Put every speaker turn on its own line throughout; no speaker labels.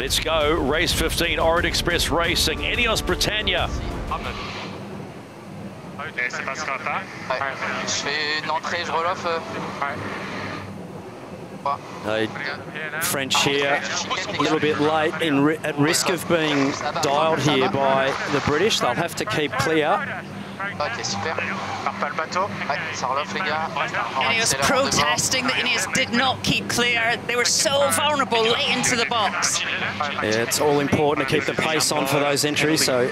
Let's go. Race 15, Orient Express Racing. Ineos Britannia.
Et c'est pas ce qu'on va
Ouais. Je fais une entrée, je reloffe. euh,
Uh, French here, a little bit late, in at risk of being dialed here by the British. They'll have to keep clear.
Ok, super.
Pars pas le bateau.
Ouais, ça reloffe les gars.
Ineos protesting that Ineos did not keep clear. They were so vulnerable late into the box.
Yeah, it's all important to keep the pace on for those entries. So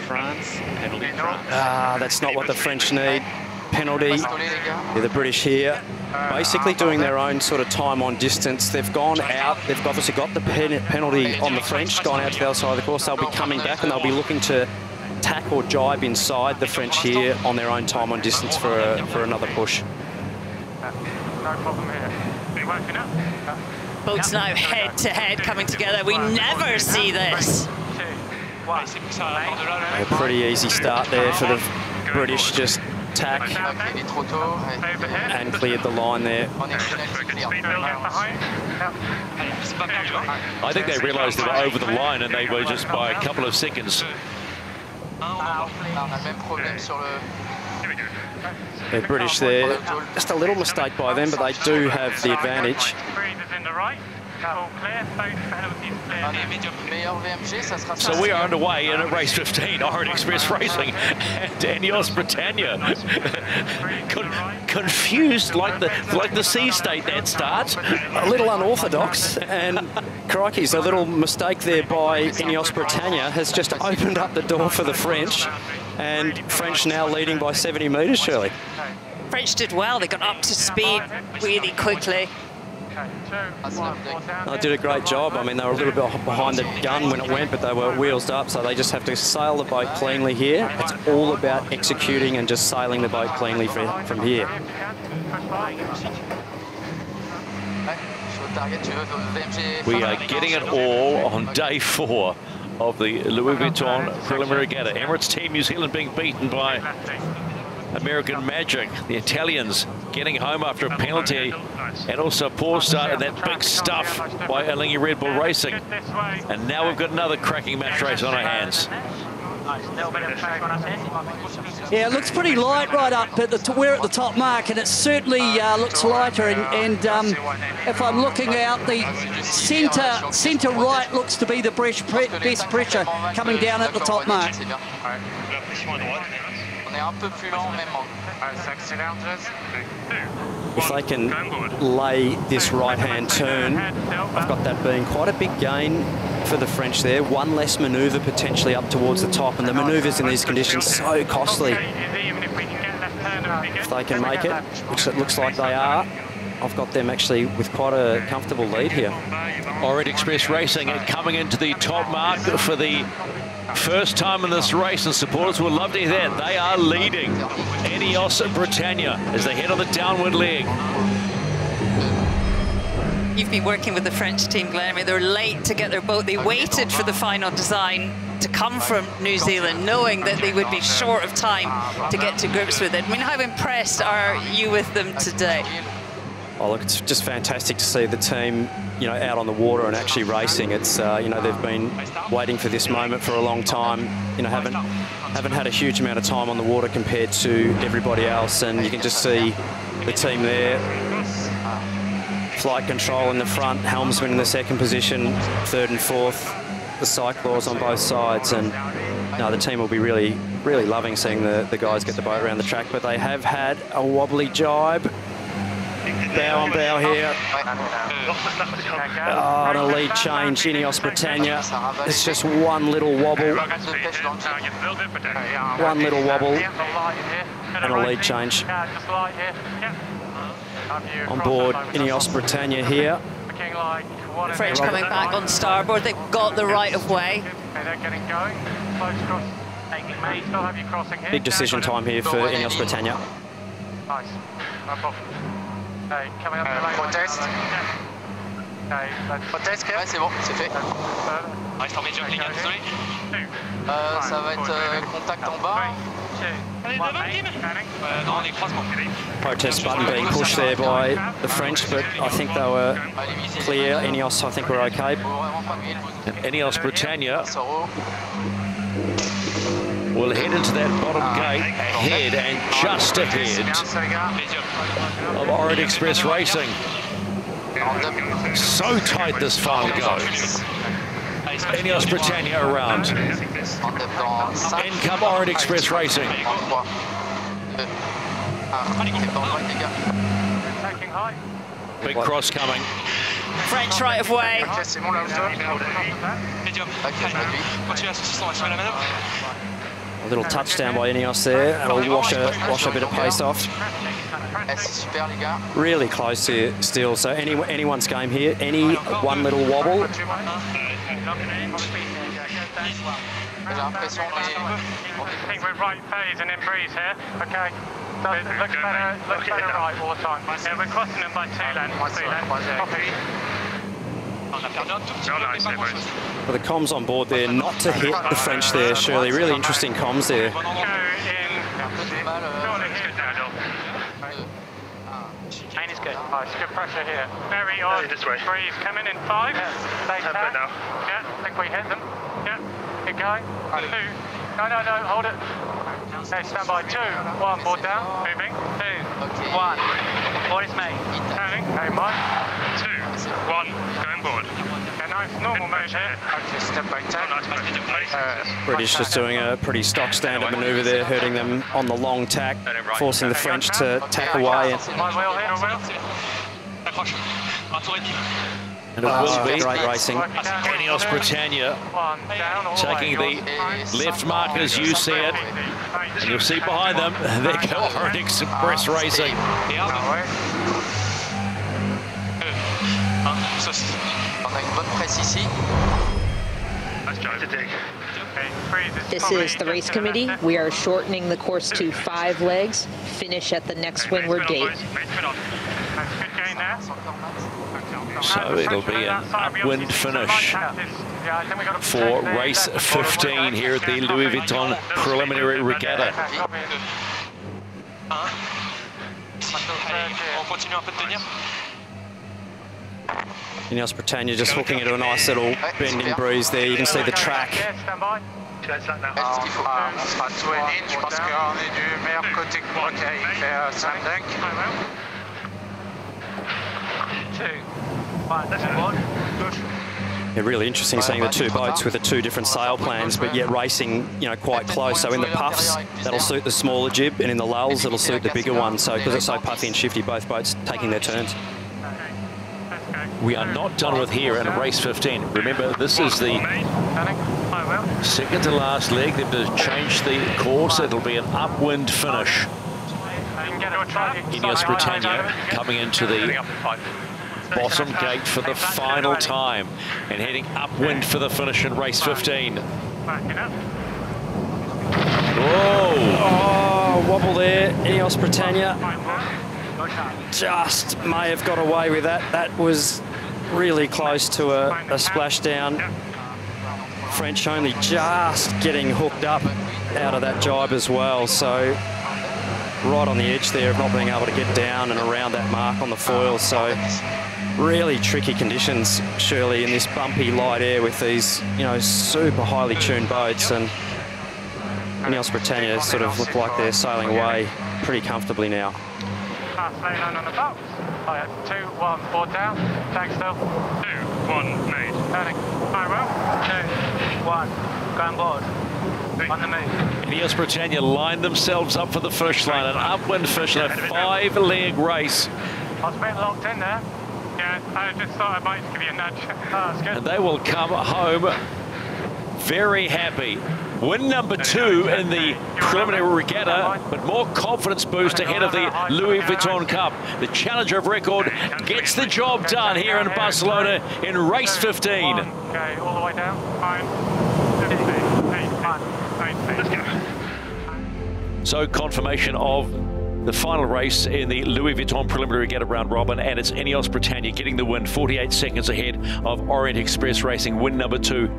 ah, that's not what the French need. Penalty.
devant. Pistolet, les gars.
Yeah, the British here, basically doing their own sort of time on distance. They've gone out. They've obviously got the pen penalty on the French, gone out to the other side of the course. They'll be coming back and they'll be looking to tack or jibe inside the French here on their own time on distance for a, for another push.
No problem here. Are working up?
Boats now head to head coming together. We never see this.
Two, one.
A pretty easy start there for the British. Just tack
Ok, il est trop tôt. ouais.
Over here.
and cleared the line there.
On est tunnel, c'est clear.
Speed building behind.
I think they realised they were over the line and they were just by a couple of seconds.
The British there, just a little mistake by them, but they do have the advantage.
So we are underway in at race 15, Orient Express Racing and Ineos Britannia. Con- confused like the like the sea state that starts.
A little unorthodox, and crikey's a little mistake there by Ineos Britannia has just opened up the door for the French, and French now leading by 70 metres, Shirley.
French did well. They got up to speed really quickly.
Okay, two,
That's
one.
lovely.
Four down.
They did a great job. I mean, they were a little bit behind the gun when it went, but they were wheels up, so they just have to sail the boat cleanly here. It's all about executing and just sailing the boat cleanly from here.
We are getting it all on day four of the Louis Vuitton Preliminary Regatta. Emirates Team New Zealand being beaten by American Magic. The Italians getting home after a penalty and also a poor start and that big stuff by Alinghi Red Bull Racing. And now we've got another cracking match race on our hands.
Little bit of flag on us here.
Yeah, it looks pretty light right up at the t- we're at the top mark, and it certainly uh, looks lighter. And, and um, if I'm looking out, the centre centre right looks to be the best pressure coming down at the top mark.
C'est bien.
La pression à droite.
On est un peu plus lent en même temps.
Six cylinders. Two.
If they can lay this right-hand turn, I've got that being quite a big gain for the French there. One less manoeuvre potentially up towards the top, and the manoeuvres in these conditions so costly.
If
they can make it, which it looks like they are, I've got them actually with quite a comfortable lead here.
Orient Express Racing coming into the top mark for the first time in this race, and supporters will love to hear that. They are leading Ineos Britannia as they head on the downward leg.
You've been working with the French team, Glenn. I mean, they were late to get their boat. They waited for the final design to come from New Zealand, knowing that they would be short of time to get to grips with it. I mean, how impressed are you with them today?
Oh, look, it's just fantastic to see the team, you know, out on the water and actually racing. It's, uh, you know, they've been waiting for this moment for a long time. You know, haven't haven't had a huge amount of time on the water compared to everybody else, and you can just see the team there. Flight control in the front, helmsman in the second position, third and fourth, the cyclors on both sides, and no, the team will be really, really loving seeing the, the guys get the boat around the track. But they have had a wobbly jibe. Bow on bow here. Oh, and a lead change, Ineos Britannia. It's just one little wobble One little wobble and a lead change. on board Ineos Britannia here.
The French coming back on starboard. They've got the right of way.
They're getting going. Close cross. You may still have your crossing here.
Big decision time here for Ineos Britannia.
Nice. No problem. Okay, coming up the uh, lane.
protest.
Okay, let's
Protest, ouais, c'est bon, c'est fait.
further.
Euh, ça va être euh, contact en bas.
two, one, eight, turning.
Protest button being pushed there by the French, but I think they were clear. Ineos, I think, were okay.
And Ineos Britannia will head into that bottom gate ahead and just ahead of Orient Express Racing. So tight this final goes. Ineos Britannia around. In come Orient Express Racing. Big cross coming.
French right of way.
Ok, c'est bon là où je dois.
A little touchdown by Ineos there. It'll wash a, wash a bit of pace off.
C'est super les gars.
Really close here still. So any anyone's game here. Any one little wobble,
J'ai l'impression qu'on est...
I think we're right phase and then breeze here. Okay. Does it looks better, looks better right all the time. Yeah, we're crossing them by two lengths. Two lengths. Copy.
For the comms on board there, not to hit the French there, Shirley. Really interesting comms there.
Go in.
Un peu de mal.
Surely good is good. Oh, it's good pressure here. Very odd. This way. Breeze coming in five. Stay tight. now. Yeah, I think we hit them. Yeah, keep going. Two. No, no, no, hold it. Okay, stand by. Two. One, board down. Moving. Two.
Okay.
One. Board is made. Turning. Okay, one. Two. One. Going board. Yeah, nice. Normal move here. Okay, step by ten. Uh,
British just doing a pretty stock standard manoeuvre there, hurting them on the long tack, forcing the French to tack away. And,
my wheel here, wheel.
And it will
uh,
be
great racing.
Working.
Ineos Britannia
One, down, all
taking
the
left mark as you see it. And you'll see behind them, there go Orient Express Racing.
On a une ici.
This is the race committee. We are shortening the course to five legs. Finish at the next windward gate.
Good gain there.
So it'll be an upwind finish for race 15 here at the Louis Vuitton Preliminary Regatta.
Ineos Britannia just hooking into a nice little bending breeze there. You can see the track.
Est-ce qu'il faut on sera tout et ligne, je pense qu'on est du meilleur côté. Ok, il fait 5 dingues.
Yeah, really interesting seeing the two boats with the two different sail plans, but yet racing, you know, quite close. So in the puffs, that'll suit the smaller jib, and in the lulls, it'll suit the bigger one. So because it's so puffy and shifty, both boats taking their turns.
We are not done with here in race 15. Remember, this is the second to last leg. They've changed the course. It'll be an upwind finish. Ineos Britannia coming into the bottom gate for the final time and heading upwind for the finish in race 15. Whoa!
Oh, wobble there, Ineos Britannia. Just may have got away with that. That was really close to a, a splashdown. French only just getting hooked up out of that jibe as well. So right on the edge there of not being able to get down and around that mark on the foil. So really tricky conditions, Shirley, in this bumpy light air with these, you know, super highly tuned boats. And Ineos Britannia sort of look like they're sailing away pretty comfortably now.
Fast lane on the box. Oh, yeah. Two, one, board down. Thanks, still. Two, one, made. Turning. Very well. Two, one, go on board. On the move.
Ineos Britannia lined themselves up for the finish line, an upwind finish in a five-leg race.
I was a bit locked in there. Yeah, I just thought I might give you a nudge. Oh, that's good.
And they will come home very happy. Win number two in the preliminary regatta, but more confidence boost ahead of the Louis Vuitton Cup. The challenger of record gets the job done here in Barcelona in race 15.
Okay, all the way down.
So confirmation of the final race in the Louis Vuitton preliminary regatta round robin, and it's Ineos Britannia getting the win, 48 seconds ahead of Orient Express Racing, win number two